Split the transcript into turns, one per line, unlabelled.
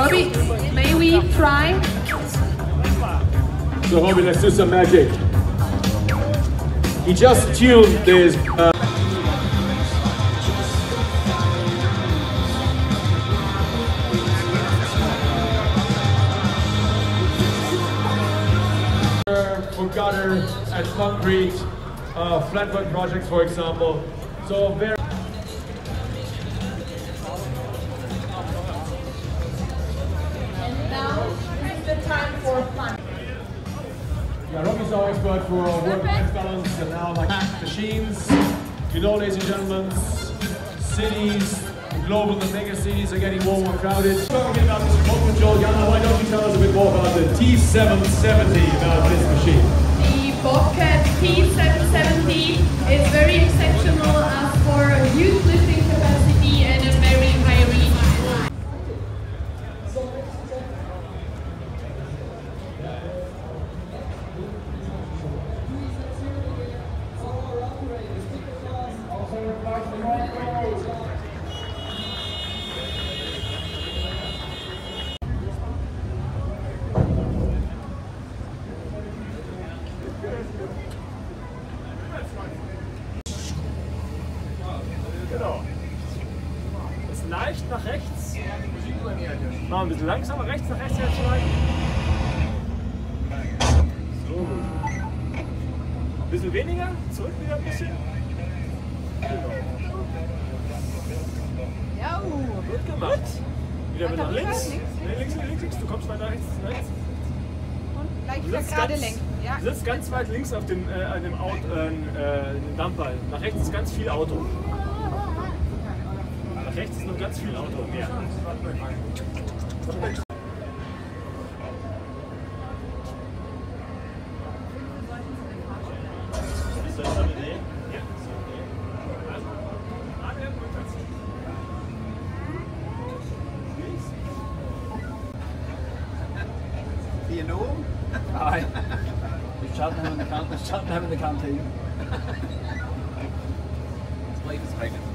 Robbie, may we try?
So Robbie, let's do some magic. He just tuned this. Uh, for gutter and concrete, uh, flatwork projects, for example. So very. Yeah, Robbie's our expert for work-life balance and now like machines. You know, ladies and gentlemen, cities, global and mega cities are getting more and more crowded. Talking about this remote control, Jana, why don't you tell us a bit more about the T770 about this machine?
The Bobcat T770 is very
Genau. Ist leicht nach rechts. Mal ein bisschen langsamer, rechts nach rechts herzuleiten. So. Ein bisschen weniger, zurück wieder ein bisschen. Genau.
Ja,
Gemacht. Wieder mit nach links. Nee, links, links, links. Du kommst weiter rechts, rechts.
und gleich
Du
wieder
sitzt
gerade
ganz,
lenken. Ja.
du sitzt ganz weit links auf dem, äh, an dem, Auto, äh, äh, dem Dumper. Nach rechts ist ganz viel Auto. Nach rechts ist noch ganz viel Auto. Ja.
You know him?
Aye. He's chatting him in the camp. He's chatting him in the canteen.
His wife is pregnant.